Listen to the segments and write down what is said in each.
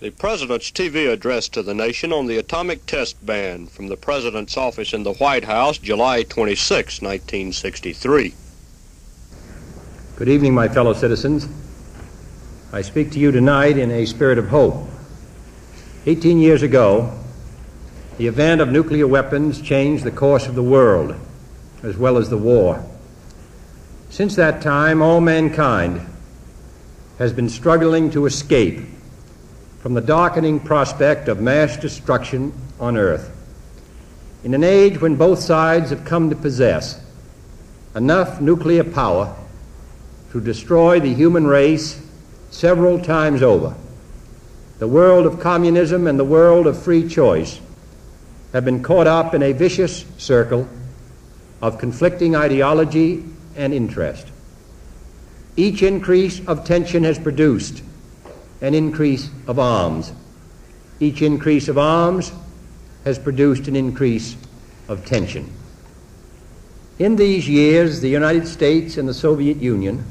The President's TV address to the nation on the atomic test ban from the President's office in the White House, July 26, 1963. Good evening, my fellow citizens. I speak to you tonight in a spirit of hope. 18 years ago, the event of nuclear weapons changed the course of the world, as well as the war. Since that time, all mankind has been struggling to escape from the darkening prospect of mass destruction on Earth. In an age when both sides have come to possess enough nuclear power to destroy the human race several times over, the world of communism and the world of free choice have been caught up in a vicious circle of conflicting ideology and interest. Each increase of tension has produced an increase of arms. Each increase of arms has produced an increase of tension. In these years, the United States and the Soviet Union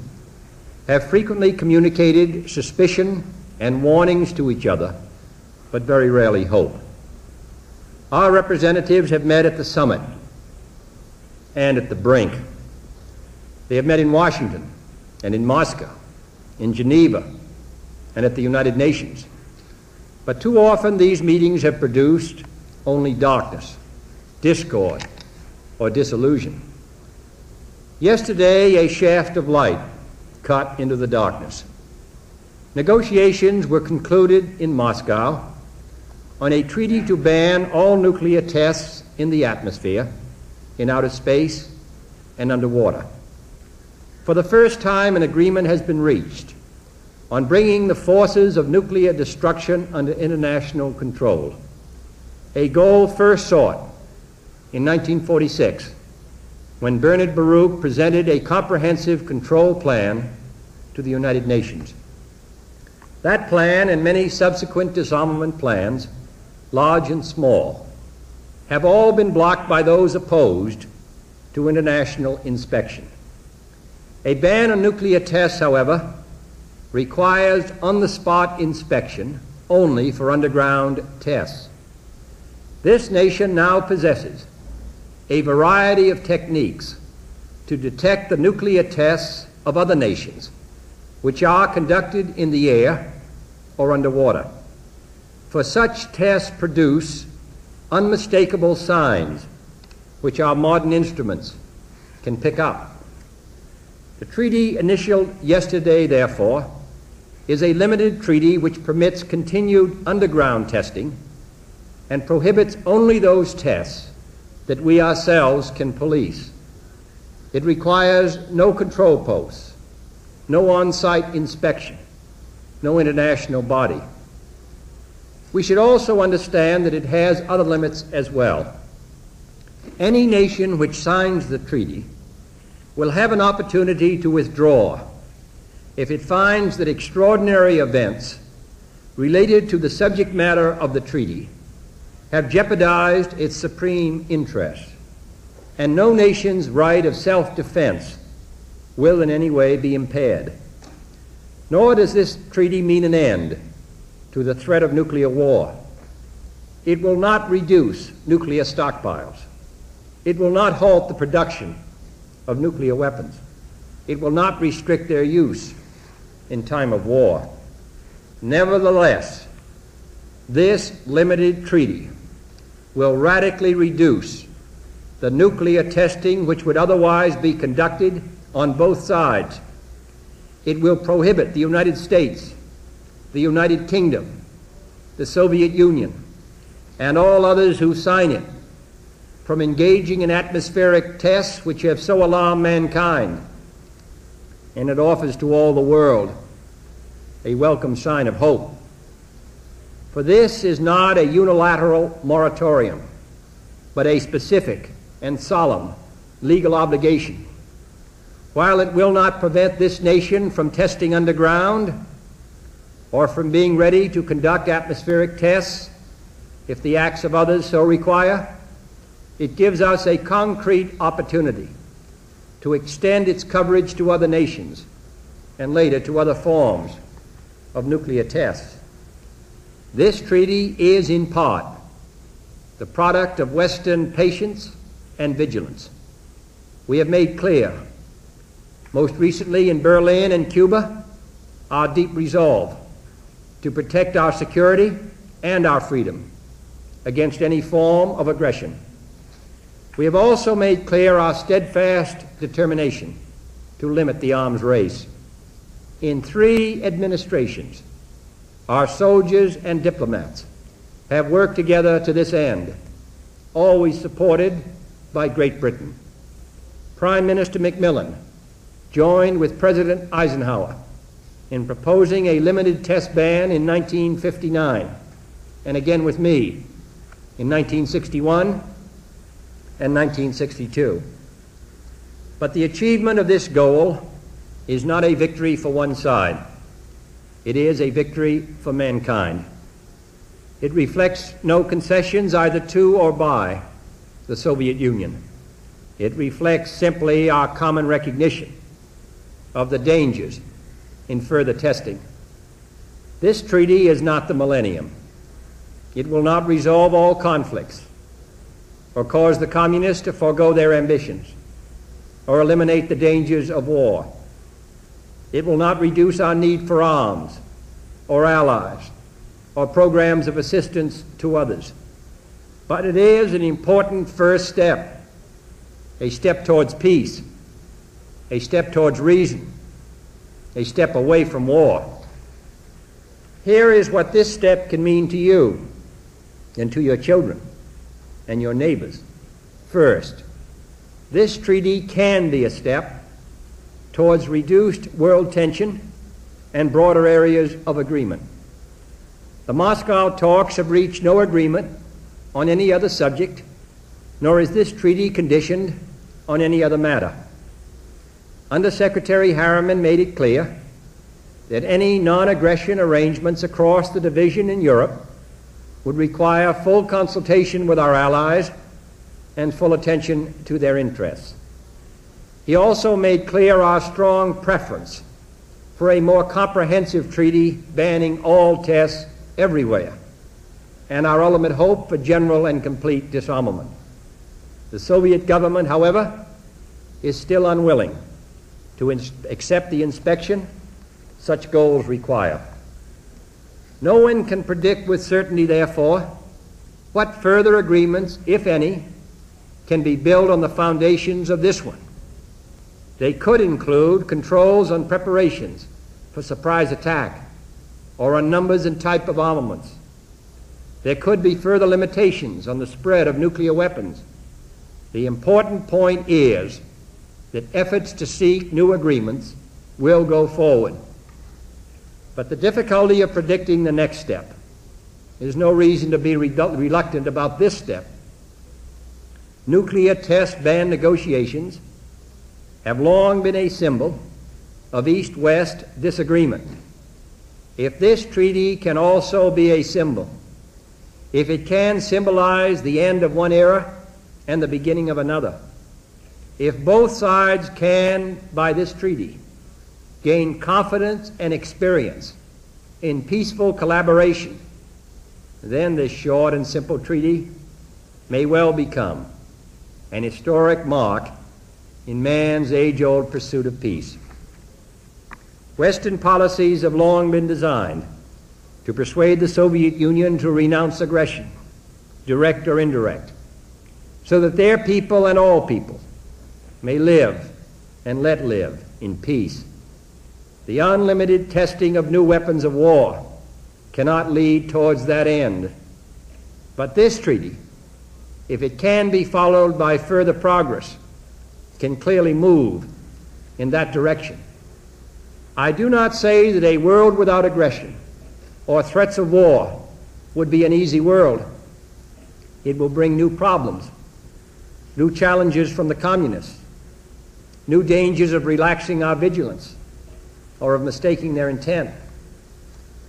have frequently communicated suspicion and warnings to each other, but very rarely hope. Our representatives have met at the summit and at the brink. They have met in Washington and in Moscow, in Geneva, and at the United Nations. But too often these meetings have produced only darkness, discord, or disillusion. Yesterday, a shaft of light cut into the darkness. Negotiations were concluded in Moscow on a treaty to ban all nuclear tests in the atmosphere, in outer space, and underwater. For the first time, an agreement has been reached on bringing the forces of nuclear destruction under international control, a goal first sought in 1946 when Bernard Baruch presented a comprehensive control plan to the United Nations. That plan and many subsequent disarmament plans, large and small, have all been blocked by those opposed to international inspection. A ban on nuclear tests, however, requires on the spot inspection only for underground tests. This nation now possesses a variety of techniques to detect the nuclear tests of other nations, which are conducted in the air or underwater. For such tests produce unmistakable signs which our modern instruments can pick up. The treaty initialed yesterday, therefore, is a limited treaty which permits continued underground testing and prohibits only those tests that we ourselves can police. It requires no control posts, no on site inspection, no international body. We should also understand that it has other limits as well. Any nation which signs the treaty will have an opportunity to withdraw if it finds that extraordinary events related to the subject matter of the treaty have jeopardized its supreme interests, and no nation's right of self defense will in any way be impaired. Nor does this treaty mean an end to the threat of nuclear war. It will not reduce nuclear stockpiles. It will not halt the production of nuclear weapons. It will not restrict their use in time of war. Nevertheless, this limited treaty will radically reduce the nuclear testing which would otherwise be conducted on both sides. It will prohibit the United States, the United Kingdom, the Soviet Union, and all others who sign it from engaging in atmospheric tests which have so alarmed mankind and it offers to all the world a welcome sign of hope. For this is not a unilateral moratorium, but a specific and solemn legal obligation. While it will not prevent this nation from testing underground or from being ready to conduct atmospheric tests if the acts of others so require, it gives us a concrete opportunity to extend its coverage to other nations and later to other forms of nuclear tests. This treaty is in part the product of Western patience and vigilance. We have made clear, most recently in Berlin and Cuba, our deep resolve to protect our security and our freedom against any form of aggression. We have also made clear our steadfast determination to limit the arms race. In three administrations, our soldiers and diplomats have worked together to this end, always supported by Great Britain. Prime Minister Macmillan joined with President Eisenhower in proposing a limited test ban in 1959, and again with me in 1961 and 1962. But the achievement of this goal is not a victory for one side. It is a victory for mankind. It reflects no concessions either to or by the Soviet Union. It reflects simply our common recognition of the dangers in further testing. This treaty is not the millennium. It will not resolve all conflicts or cause the communists to forego their ambitions or eliminate the dangers of war. It will not reduce our need for arms or allies or programs of assistance to others. But it is an important first step, a step towards peace, a step towards reason, a step away from war. Here is what this step can mean to you and to your children and your neighbors. First, this treaty can be a step towards reduced world tension and broader areas of agreement. The Moscow talks have reached no agreement on any other subject, nor is this treaty conditioned on any other matter. Under Secretary Harriman made it clear that any non aggression arrangements across the division in Europe would require full consultation with our allies and full attention to their interests. He also made clear our strong preference for a more comprehensive treaty banning all tests everywhere, and our ultimate hope for general and complete disarmament. The Soviet government, however, is still unwilling to accept the inspection such goals require. No one can predict with certainty, therefore, what further agreements, if any, can be built on the foundations of this one. They could include controls on preparations for surprise attack or on numbers and type of armaments. There could be further limitations on the spread of nuclear weapons. The important point is that efforts to seek new agreements will go forward. But the difficulty of predicting the next step, there's no reason to be reluctant about this step. Nuclear test ban negotiations have long been a symbol of East West disagreement. If this treaty can also be a symbol, if it can symbolize the end of one era and the beginning of another, if both sides can, by this treaty, gain confidence and experience in peaceful collaboration, then this short and simple treaty may well become an historic mark in man's age old pursuit of peace. Western policies have long been designed to persuade the Soviet Union to renounce aggression, direct or indirect, so that their people and all people may live and let live in peace. The unlimited testing of new weapons of war cannot lead towards that end. But this treaty, if it can be followed by further progress, can clearly move in that direction. I do not say that a world without aggression or threats of war would be an easy world. It will bring new problems, new challenges from the communists, new dangers of relaxing our vigilance or of mistaking their intent.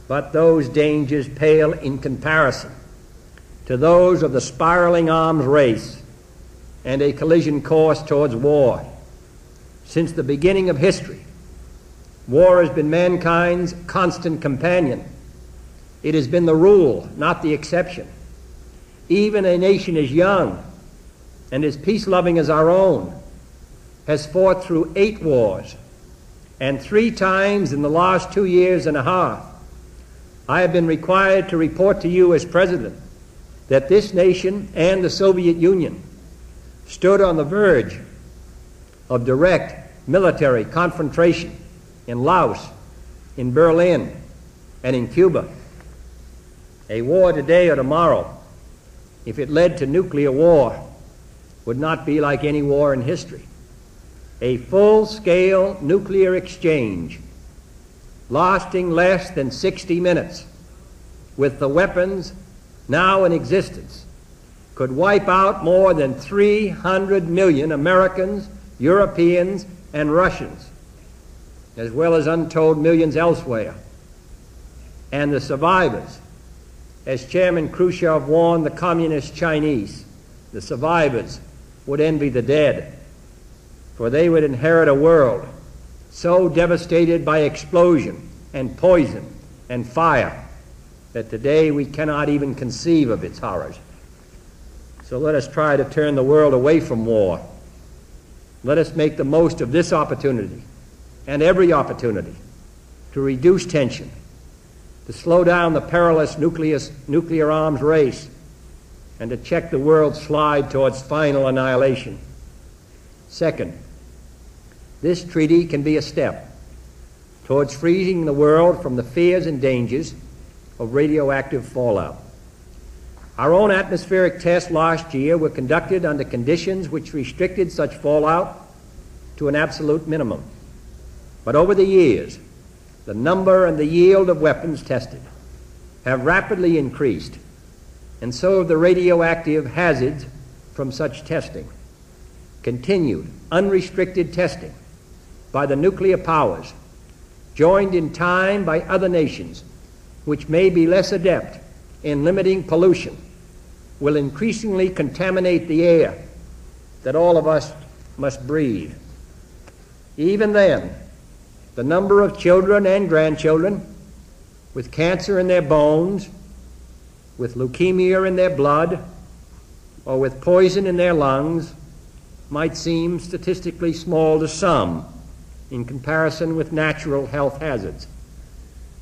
But those dangers pale in comparison to those of the spiraling arms race and a collision course towards war. Since the beginning of history, war has been mankind's constant companion. It has been the rule, not the exception. Even a nation as young and as peace loving as our own has fought through eight wars, and three times in the last two years and a half, I have been required to report to you as President that this nation and the Soviet Union stood on the verge of direct military confrontation in Laos, in Berlin, and in Cuba. A war today or tomorrow, if it led to nuclear war, would not be like any war in history. A full scale nuclear exchange lasting less than 60 minutes with the weapons now in existence could wipe out more than 300 million Americans, Europeans, and Russians, as well as untold millions elsewhere. And the survivors, as Chairman Khrushchev warned the communist Chinese, the survivors would envy the dead, for they would inherit a world so devastated by explosion and poison and fire that today we cannot even conceive of its horrors. So let us try to turn the world away from war. Let us make the most of this opportunity and every opportunity to reduce tension, to slow down the perilous nucleus, nuclear arms race, and to check the world's slide towards final annihilation. Second, this treaty can be a step towards freeing the world from the fears and dangers of radioactive fallout. Our own atmospheric tests last year were conducted under conditions which restricted such fallout to an absolute minimum. But over the years, the number and the yield of weapons tested have rapidly increased, and so have the radioactive hazards from such testing. Continued, unrestricted testing by the nuclear powers, joined in time by other nations, which may be less adept in limiting pollution, will increasingly contaminate the air that all of us must breathe. Even then, the number of children and grandchildren with cancer in their bones, with leukemia in their blood, or with poison in their lungs might seem statistically small to some in comparison with natural health hazards.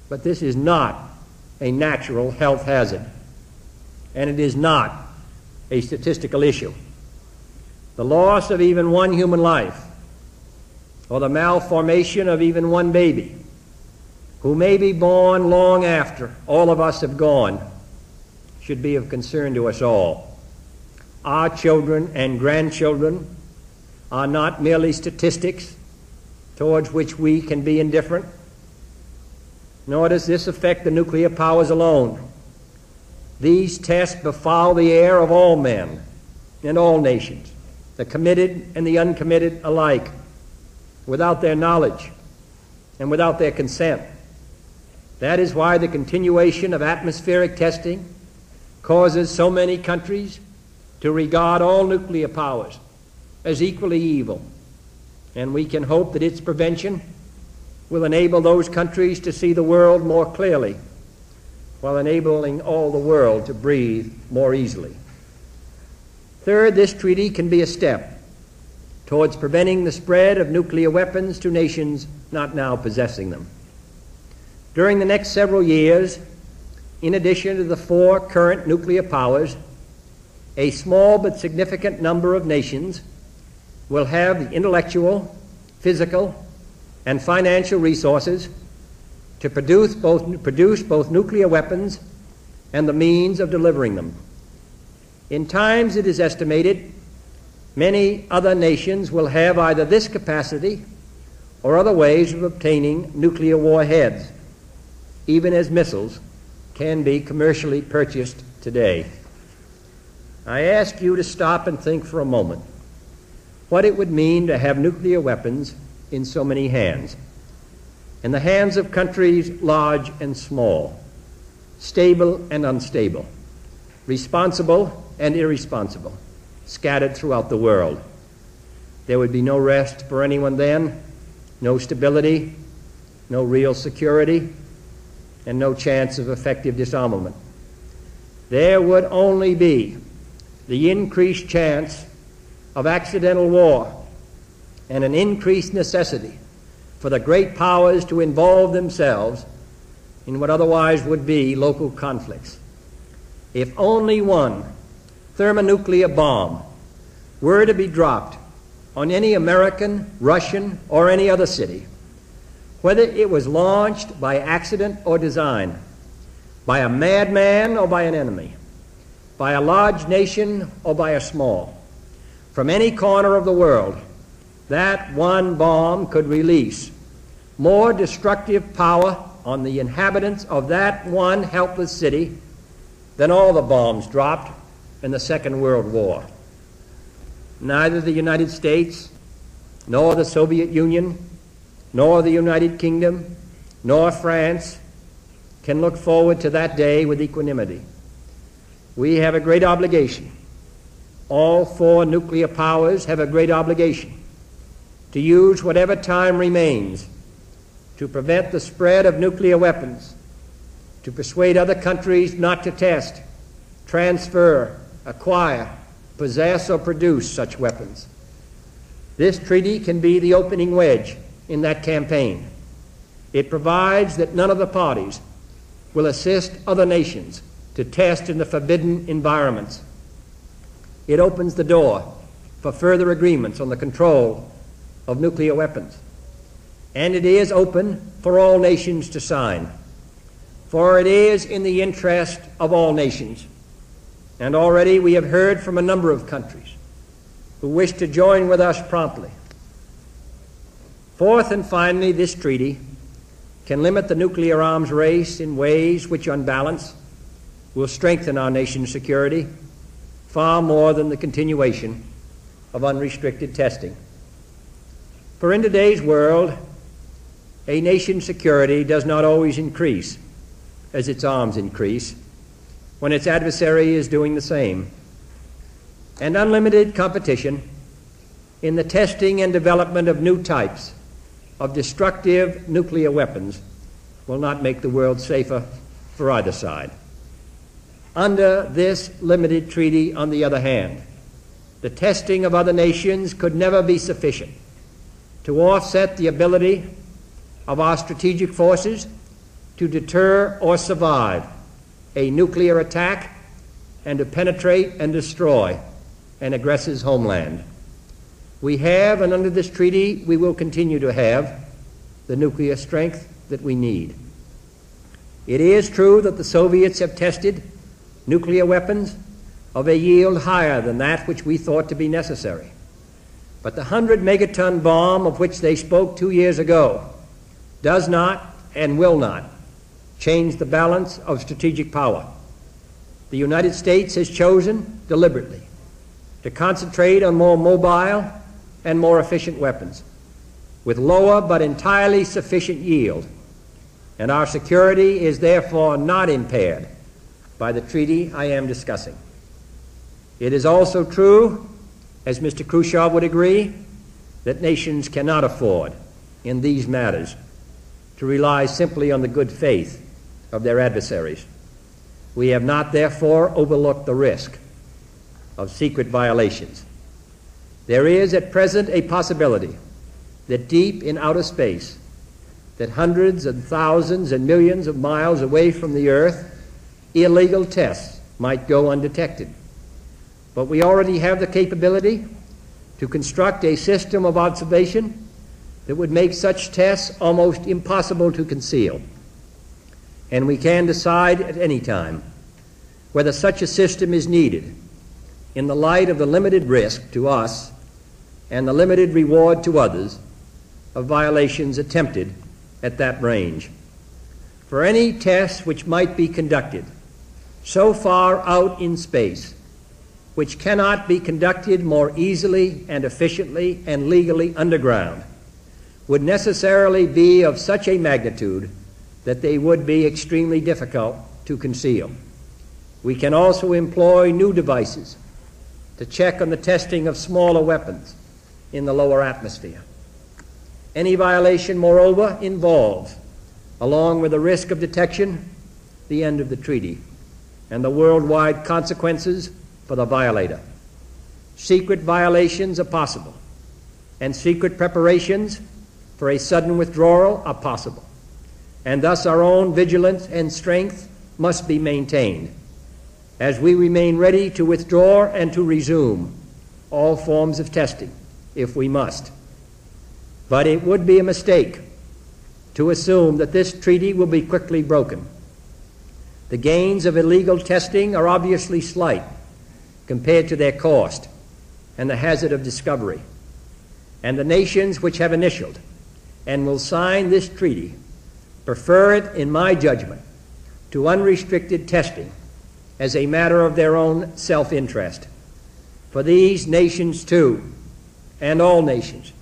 But this is not a natural health hazard, and it is not a statistical issue. The loss of even one human life, or the malformation of even one baby, who may be born long after all of us have gone, should be of concern to us all. Our children and grandchildren are not merely statistics towards which we can be indifferent, nor does this affect the nuclear powers alone. These tests befoul the air of all men and all nations, the committed and the uncommitted alike, without their knowledge and without their consent. That is why the continuation of atmospheric testing causes so many countries to regard all nuclear powers as equally evil. And we can hope that its prevention will enable those countries to see the world more clearly while enabling all the world to breathe more easily. Third, this treaty can be a step towards preventing the spread of nuclear weapons to nations not now possessing them. During the next several years, in addition to the four current nuclear powers, a small but significant number of nations will have the intellectual, physical, and financial resources to produce both, produce both nuclear weapons and the means of delivering them. In times, it is estimated, many other nations will have either this capacity or other ways of obtaining nuclear warheads, even as missiles can be commercially purchased today. I ask you to stop and think for a moment what it would mean to have nuclear weapons in so many hands in the hands of countries large and small, stable and unstable, responsible and irresponsible, scattered throughout the world. There would be no rest for anyone then, no stability, no real security, and no chance of effective disarmament. There would only be the increased chance of accidental war and an increased necessity for the great powers to involve themselves in what otherwise would be local conflicts. If only one thermonuclear bomb were to be dropped on any American, Russian, or any other city, whether it was launched by accident or design, by a madman or by an enemy, by a large nation or by a small, from any corner of the world, that one bomb could release more destructive power on the inhabitants of that one helpless city than all the bombs dropped in the Second World War. Neither the United States, nor the Soviet Union, nor the United Kingdom, nor France can look forward to that day with equanimity. We have a great obligation. All four nuclear powers have a great obligation to use whatever time remains to prevent the spread of nuclear weapons, to persuade other countries not to test, transfer, acquire, possess, or produce such weapons. This treaty can be the opening wedge in that campaign. It provides that none of the parties will assist other nations to test in the forbidden environments. It opens the door for further agreements on the control of nuclear weapons. And it is open for all nations to sign. For it is in the interest of all nations. And already we have heard from a number of countries who wish to join with us promptly. Fourth and finally, this treaty can limit the nuclear arms race in ways which, on balance, will strengthen our nation's security far more than the continuation of unrestricted testing. For in today's world, a nation's security does not always increase as its arms increase when its adversary is doing the same. And unlimited competition in the testing and development of new types of destructive nuclear weapons will not make the world safer for either side. Under this limited treaty, on the other hand, the testing of other nations could never be sufficient to offset the ability of our strategic forces to deter or survive a nuclear attack and to penetrate and destroy an aggressor's homeland. We have, and under this treaty, we will continue to have, the nuclear strength that we need. It is true that the Soviets have tested nuclear weapons of a yield higher than that which we thought to be necessary. But the 100 megaton bomb of which they spoke two years ago does not and will not change the balance of strategic power. The United States has chosen deliberately to concentrate on more mobile and more efficient weapons with lower but entirely sufficient yield, and our security is therefore not impaired by the treaty I am discussing. It is also true as Mr. Khrushchev would agree, that nations cannot afford, in these matters, to rely simply on the good faith of their adversaries. We have not, therefore, overlooked the risk of secret violations. There is at present a possibility that deep in outer space, that hundreds and thousands and millions of miles away from the Earth, illegal tests might go undetected. But we already have the capability to construct a system of observation that would make such tests almost impossible to conceal. And we can decide at any time whether such a system is needed in the light of the limited risk to us and the limited reward to others of violations attempted at that range. For any tests which might be conducted so far out in space which cannot be conducted more easily and efficiently and legally underground, would necessarily be of such a magnitude that they would be extremely difficult to conceal. We can also employ new devices to check on the testing of smaller weapons in the lower atmosphere. Any violation, moreover, involves along with the risk of detection, the end of the treaty, and the worldwide consequences for the violator. Secret violations are possible, and secret preparations for a sudden withdrawal are possible, and thus our own vigilance and strength must be maintained as we remain ready to withdraw and to resume all forms of testing if we must. But it would be a mistake to assume that this treaty will be quickly broken. The gains of illegal testing are obviously slight compared to their cost and the hazard of discovery. And the nations which have initialed and will sign this treaty prefer it, in my judgment, to unrestricted testing as a matter of their own self interest. For these nations, too, and all nations,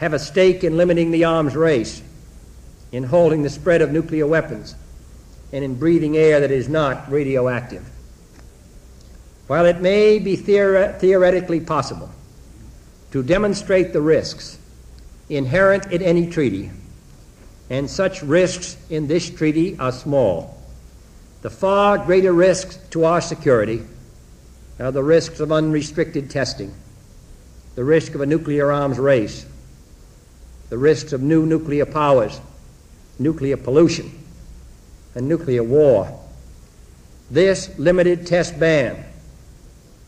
have a stake in limiting the arms race, in holding the spread of nuclear weapons, and in breathing air that is not radioactive. While it may be theore- theoretically possible to demonstrate the risks inherent in any treaty, and such risks in this treaty are small, the far greater risks to our security are the risks of unrestricted testing, the risk of a nuclear arms race, the risks of new nuclear powers, nuclear pollution, and nuclear war. This limited test ban,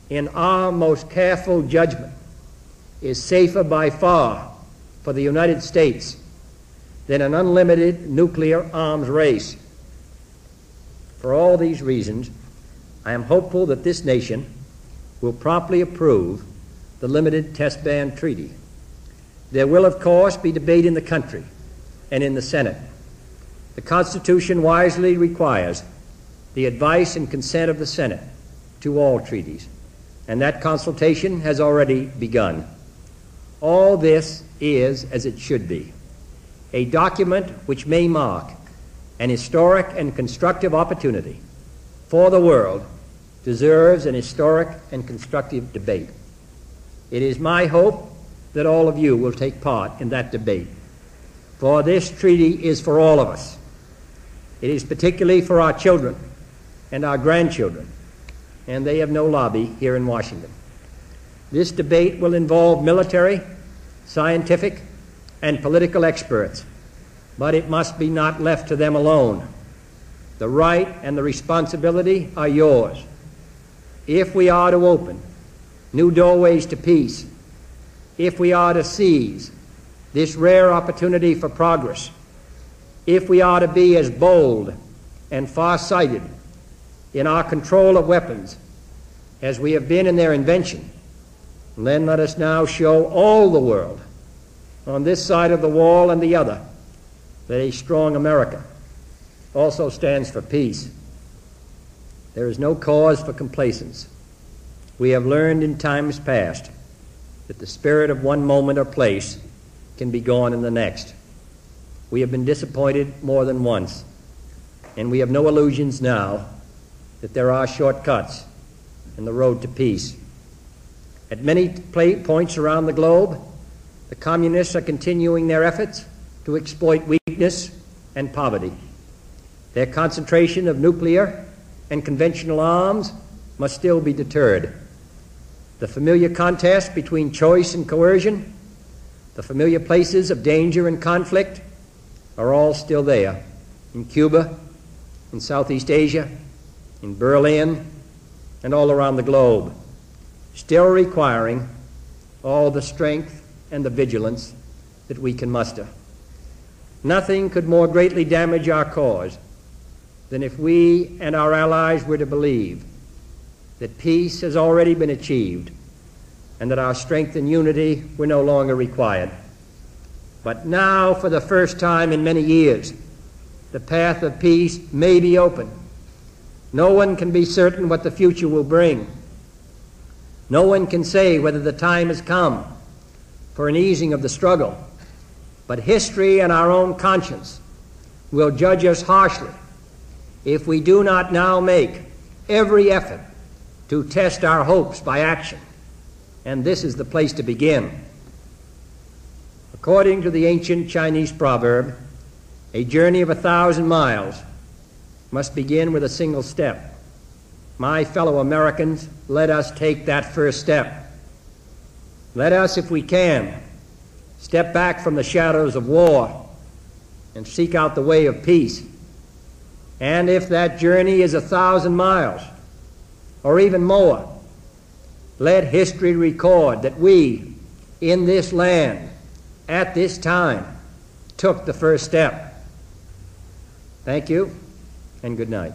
in our most careful judgment, is safer by far for the United States than an unlimited nuclear arms race. For all these reasons, I am hopeful that this nation will promptly approve the limited test ban treaty. There will, of course, be debate in the country and in the Senate. The Constitution wisely requires the advice and consent of the Senate to all treaties, and that consultation has already begun. All this is as it should be a document which may mark an historic and constructive opportunity for the world deserves an historic and constructive debate. It is my hope that all of you will take part in that debate, for this treaty is for all of us. It is particularly for our children and our grandchildren, and they have no lobby here in Washington. This debate will involve military, scientific, and political experts, but it must be not left to them alone. The right and the responsibility are yours. If we are to open new doorways to peace, if we are to seize this rare opportunity for progress, if we are to be as bold and far-sighted in our control of weapons as we have been in their invention, then let us now show all the world, on this side of the wall and the other, that a strong America also stands for peace. There is no cause for complacence. We have learned in times past that the spirit of one moment or place can be gone in the next. We have been disappointed more than once, and we have no illusions now that there are shortcuts in the road to peace. At many points around the globe, the communists are continuing their efforts to exploit weakness and poverty. Their concentration of nuclear and conventional arms must still be deterred. The familiar contest between choice and coercion, the familiar places of danger and conflict, are all still there in Cuba, in Southeast Asia, in Berlin, and all around the globe, still requiring all the strength and the vigilance that we can muster. Nothing could more greatly damage our cause than if we and our allies were to believe that peace has already been achieved and that our strength and unity were no longer required. But now, for the first time in many years, the path of peace may be open. No one can be certain what the future will bring. No one can say whether the time has come for an easing of the struggle. But history and our own conscience will judge us harshly if we do not now make every effort to test our hopes by action. And this is the place to begin. According to the ancient Chinese proverb, A journey of a thousand miles must begin with a single step. My fellow Americans, let us take that first step. Let us, if we can, step back from the shadows of war and seek out the way of peace. And if that journey is a thousand miles or even more, let history record that we, in this land, at this time, took the first step. Thank you, and good night.